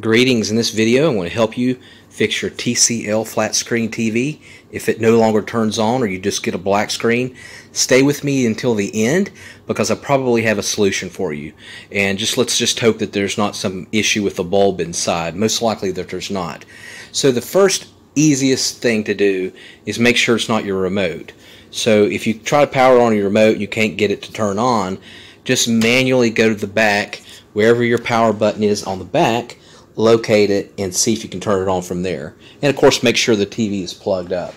Greetings in this video. I want to help you fix your TCL flat screen TV if it no longer turns on or you just get a black screen. Stay with me until the end because I probably have a solution for you. And just let's just hope that there's not some issue with the bulb inside. Most likely that there's not. So the first easiest thing to do is make sure it's not your remote. So if you try to power on your remote you can't get it to turn on, just manually go to the back wherever your power button is on the back locate it, and see if you can turn it on from there. And of course, make sure the TV is plugged up.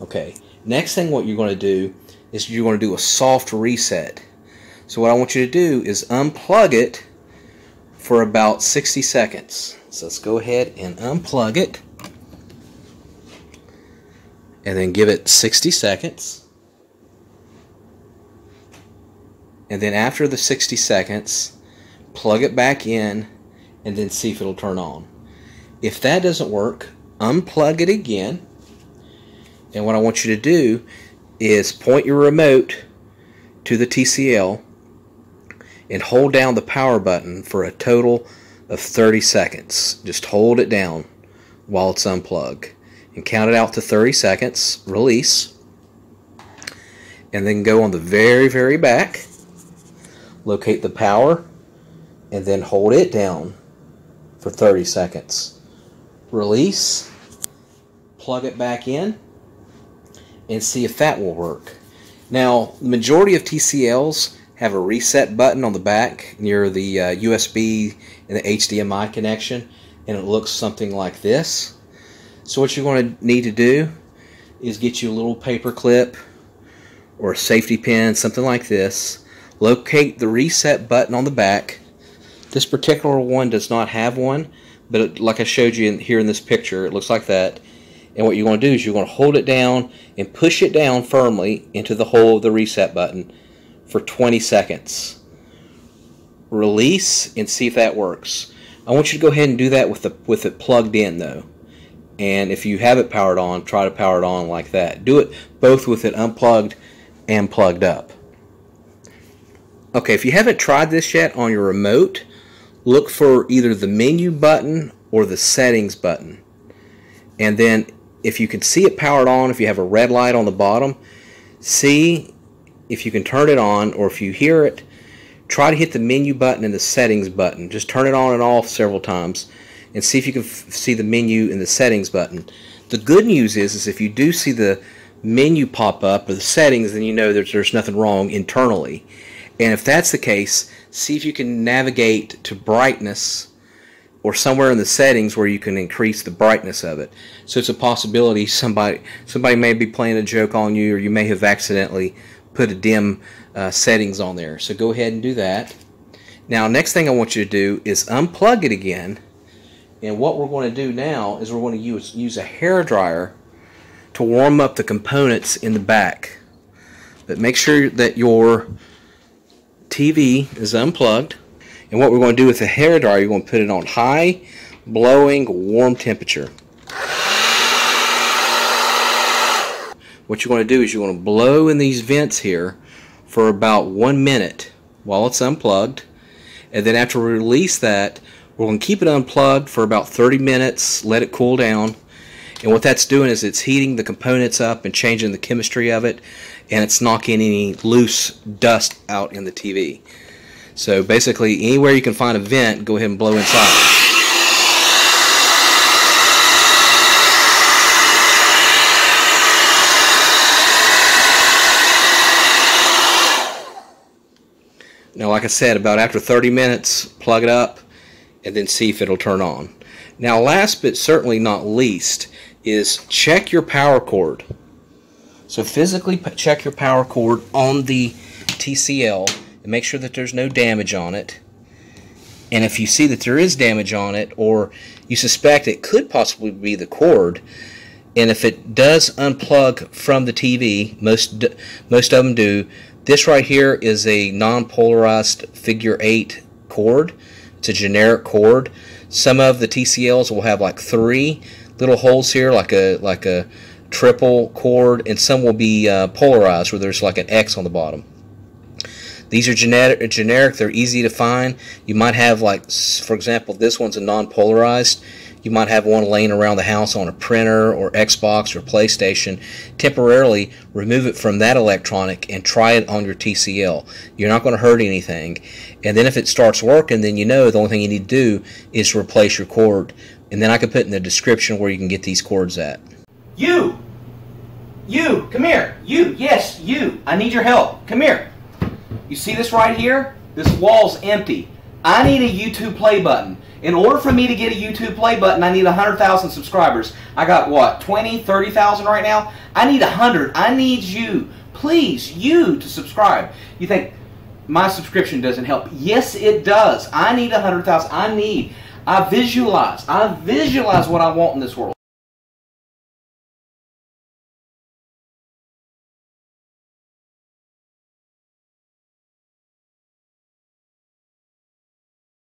Okay, next thing what you're going to do is you're going to do a soft reset. So what I want you to do is unplug it for about 60 seconds. So let's go ahead and unplug it. And then give it 60 seconds. And then after the 60 seconds, plug it back in and then see if it'll turn on. If that doesn't work, unplug it again. And what I want you to do is point your remote to the TCL and hold down the power button for a total of 30 seconds. Just hold it down while it's unplugged. And count it out to 30 seconds. Release. And then go on the very, very back. Locate the power. And then hold it down for 30 seconds. Release, plug it back in, and see if that will work. Now, the majority of TCLs have a reset button on the back near the uh, USB and the HDMI connection, and it looks something like this. So what you're going to need to do is get you a little paper clip or a safety pin, something like this. Locate the reset button on the back this particular one does not have one, but it, like I showed you in, here in this picture, it looks like that. And what you're going to do is you're going to hold it down and push it down firmly into the hole of the reset button for 20 seconds. Release and see if that works. I want you to go ahead and do that with the with it plugged in though. And if you have it powered on, try to power it on like that. Do it both with it unplugged and plugged up. Okay, if you haven't tried this yet on your remote, look for either the menu button or the settings button. And then if you can see it powered on, if you have a red light on the bottom, see if you can turn it on or if you hear it, try to hit the menu button and the settings button. Just turn it on and off several times and see if you can see the menu and the settings button. The good news is, is if you do see the menu pop up or the settings, then you know that there's nothing wrong internally. And if that's the case, see if you can navigate to brightness or somewhere in the settings where you can increase the brightness of it. So it's a possibility somebody somebody may be playing a joke on you or you may have accidentally put a dim uh, settings on there. So go ahead and do that. Now next thing I want you to do is unplug it again and what we're going to do now is we're going to use, use a hair dryer to warm up the components in the back. But make sure that your TV is unplugged. And what we're going to do with the hair dryer, you're going to put it on high, blowing, warm temperature. What you're going to do is you're going to blow in these vents here for about one minute while it's unplugged. And then after we release that, we're going to keep it unplugged for about 30 minutes, let it cool down. And what that's doing is it's heating the components up and changing the chemistry of it, and it's knocking any loose dust out in the TV. So basically, anywhere you can find a vent, go ahead and blow inside. Now, like I said, about after 30 minutes, plug it up and then see if it'll turn on. Now, last but certainly not least is check your power cord. So physically check your power cord on the TCL and make sure that there's no damage on it. And if you see that there is damage on it or you suspect it could possibly be the cord, and if it does unplug from the TV, most most of them do, this right here is a non-polarized figure 8 cord. It's a generic cord. Some of the TCLs will have like three little holes here, like a like a triple cord, and some will be uh, polarized where there's like an X on the bottom. These are generic, generic. They're easy to find. You might have like, for example, this one's a non-polarized. You might have one laying around the house on a printer or Xbox or PlayStation. Temporarily remove it from that electronic and try it on your TCL. You're not going to hurt anything. And then if it starts working, then you know the only thing you need to do is replace your cord. And then I could put in the description where you can get these cords at. You! You! Come here! You! Yes, you! I need your help. Come here. You see this right here? This wall's empty. I need a YouTube play button. In order for me to get a YouTube play button, I need 100,000 subscribers. I got what, 20, 30,000 right now? I need 100. I need you, please, you to subscribe. You think my subscription doesn't help? Yes, it does. I need 100,000. I need, I visualize, I visualize what I want in this world.